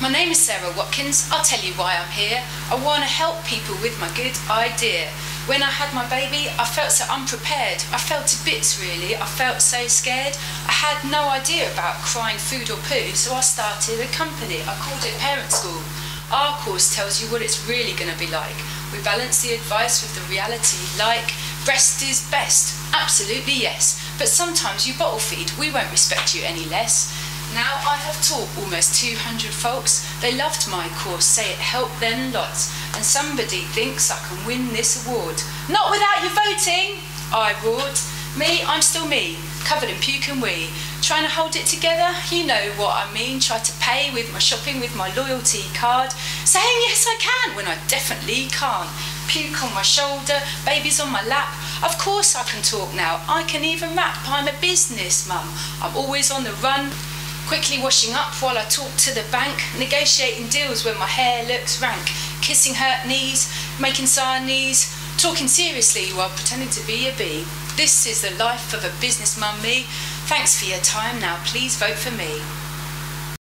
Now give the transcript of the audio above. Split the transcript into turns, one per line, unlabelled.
My name is Sarah Watkins. I'll tell you why I'm here. I want to help people with my good idea. When I had my baby, I felt so unprepared. I felt to bits really. I felt so scared. I had no idea about crying food or poo, so I started a company. I called it ParentSkool. Our course tells you what it's really going to be like. We balance the advice with the reality, like breast is best. Absolutely yes. But sometimes you bottle feed, we won't respect you any less. Now I have taught almost 200 folks. They loved my course, say it helped them lots. And somebody thinks I can win this award. Not without your voting, I roared. Me, I'm still me, covered in puke and wee. Trying to hold it together, you know what I mean. Try to pay with my shopping with my loyalty card. Saying yes I can when I definitely can't. Puke on my shoulder, babies on my lap. Of course I can talk now. I can even rap. I'm a business mum. I'm always on the run. Quickly washing up while I talk to the bank, negotiating deals when my hair looks rank, kissing hurt knees, making sour knees, talking seriously while pretending to be a bee. This is the life of a business mum me. Thanks for your time now, please vote for me.